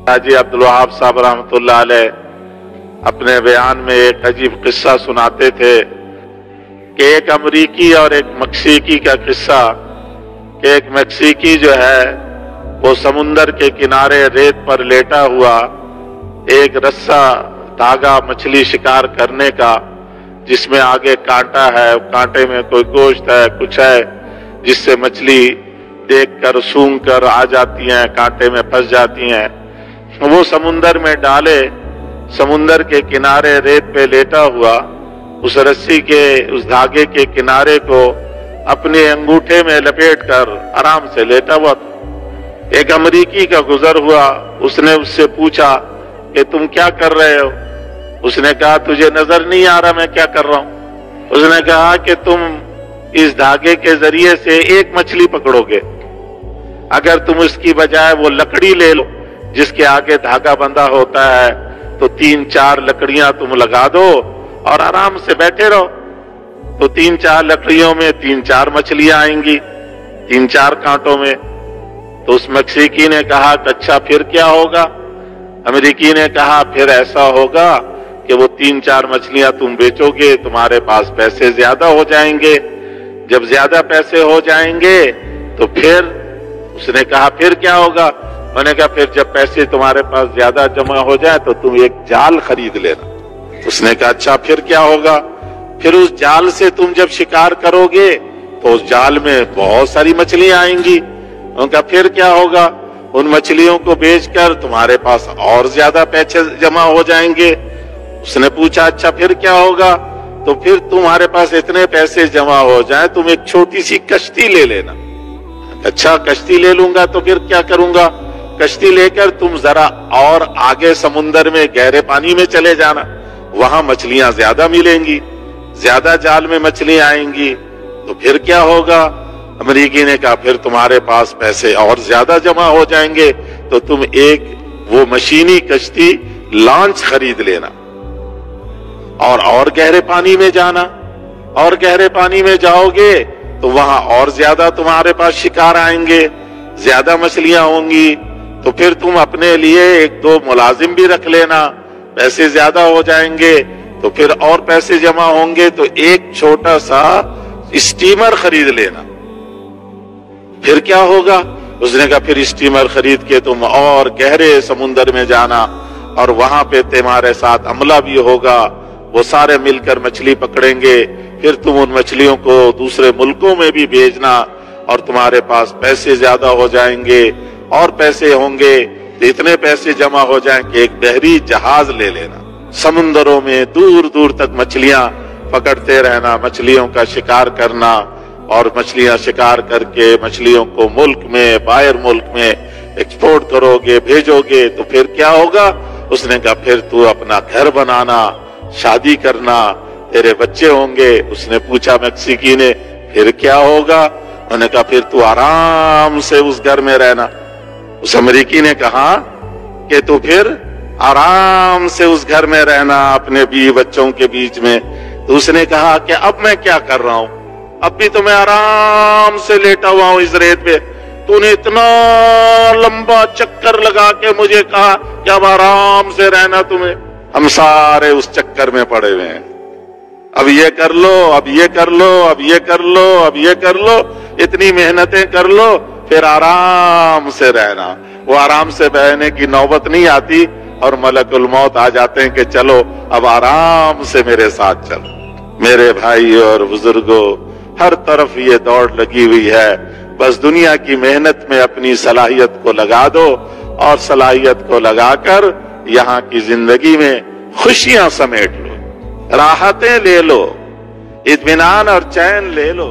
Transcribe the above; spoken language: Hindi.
हाजी अब्दुल वहाब साहब अलैह अपने बयान में एक अजीब किस्सा सुनाते थे कि एक अमरीकी और एक मक्सीकी का किस्सा, कि एक मक्सीकी जो है, वो समुंदर के किनारे रेत पर लेटा हुआ एक रस्सा धागा मछली शिकार करने का, जिसमें आगे कांटा है कांटे में कोई गोश्त है, कुछ है, जिससे मछली देखकर सूंघ कर आ जाती हैं, कांटे में फंस जाती हैं। वो समुंदर में डाले, समुंदर के किनारे रेत पे लेटा हुआ, उस रस्सी के, उस धागे के किनारे को अपने अंगूठे में लपेट कर आराम से लेटा हुआ था। एक अमरीकी का गुजर हुआ, उसने उससे पूछा कि तुम क्या कर रहे हो? उसने कहा, तुझे नज़र नहीं आ रहा मैं क्या कर रहा हूँ। उसने कहा कि तुम इस धागे के ज़रिए से एक मछली पकड़ोगे। अगर तुम उसकी बजाय वो लकड़ी ले लो जिसके आगे धागा बंधा होता है तो तीन चार लकड़ियाँ तुम लगा दो और आराम से बैठे रहो। तो तीन चार लकड़ियों में तीन चार मछलियाँ आएँगी, तीन चार कांटों में। तो उस मक्सीकी ने कहा अच्छा फिर क्या होगा? अमेरिकी ने कहा, फिर ऐसा होगा कि वो तीन चार मछलियाँ तुम बेचोगे, तुम्हारे पास पैसे ज़्यादा हो जाएँगे। जब ज़्यादा पैसे हो जाएँगे तो फिर, उसने कहा, फिर क्या होगा? मैंने कहा, फिर जब पैसे तुम्हारे पास ज़्यादा जमा हो जाए तो तुम एक जाल खरीद लेना। उसने कहा अच्छा फिर क्या होगा? फिर उस जाल से तुम जब शिकार करोगे तो उस जाल में बहुत सारी मछलियाँ आएँगी। उनका फिर क्या होगा? उन मछलियों को बेचकर तुम्हारे पास और ज़्यादा पैसे जमा हो जाएँगे। उसने पूछा अच्छा फिर क्या होगा? तो फिर तुम्हारे पास इतने पैसे जमा हो जाए, तुम एक छोटी सी कश्ती ले लेना। अच्छा कश्ती ले लूँगा तो फिर क्या करूँगा? कश्ती लेकर तुम जरा और आगे समुन्दर में गहरे पानी में चले जाना। वहाँ मछलियाँ ज़्यादा मिलेंगी, ज़्यादा जाल में मछलियाँ आएँगी। तो फिर क्या होगा? अमरीकी ने कहा, फिर तुम्हारे पास पैसे और ज़्यादा जमा हो जाएँगे तो तुम एक वो मशीनी कश्ती लॉन्च खरीद लेना और और गहरे पानी में जाना। और गहरे पानी में जाओगे तो वहाँ और ज़्यादा तुम्हारे पास शिकार आएँगे, ज़्यादा मछलियाँ होंगी तो फिर तुम अपने लिए एक दो मुलाजिम भी रख लेना। पैसे ज़्यादा हो जाएँगे तो फिर और पैसे जमा होंगे तो एक छोटा सा स्टीमर खरीद लेना। फिर क्या होगा? उसने कहा, फिर स्टीमर खरीद के तुम और गहरे समुन्दर में जाना, और वहाँ पे तुम्हारे साथ अमला भी होगा। वो सारे मिलकर मछली पकड़ेंगे। फिर तुम उन मछलियों को दूसरे मुल्कों में भी भेजना, और तुम्हारे पास पैसे ज़्यादा हो जाएँगे। और पैसे होंगे तो इतने पैसे जमा हो जाएँ कि एक बहरी जहाज़ ले लेना। समुन्दरों में दूर दूर तक मछलियाँ पकड़ते रहना, मछलियों का शिकार करना, और मछलियाँ शिकार करके मछलियों को मुल्क में, बाहर मुल्क में एक्सपोर्ट करोगे, भेजोगे तो फिर क्या होगा? उसने कहा, फिर तू अपना घर बनाना, शादी करना, तेरे बच्चे होंगे। उसने पूछा मैक्सिकी ने, फिर क्या होगा? उन्होंने कहा, फिर तू आराम से उस घर में रहना। उस अमरीकी ने कहा कि तू फिर आराम से उस घर में रहना, अपने बीवी बच्चों के बीच में। तो उसने कहा कि अब मैं क्या कर रहा हूँ? अब भी तो मैं आराम से लेटा हुआ हूँ इस रेत पे। तूने इतना लंबा चक्कर लगा के मुझे कहा कि अब आराम से रहना तुम्हें। हम सारे उस चक्कर में पड़े हुए हैं। अब ये कर लो, अब ये कर लो, अब ये कर लो, अब ये कर लो, इतनी मेहनतें कर लो फिर आराम से रहना। वो आराम से बहने की नौबत नहीं आती और मलकुल मौत आ जाते हैं कि चलो, अब आराम से मेरे साथ चलो। मेरे भाई और बुजुर्गो, हर तरफ़ ये दौड़ लगी हुई है। बस दुनिया की मेहनत में अपनी सलाहियत को लगा दो और सलाहियत को लगाकर यहाँ की ज़िंदगी में खुशियाँ समेट लो। राहतें ले लो इतमान और चैन ले लो।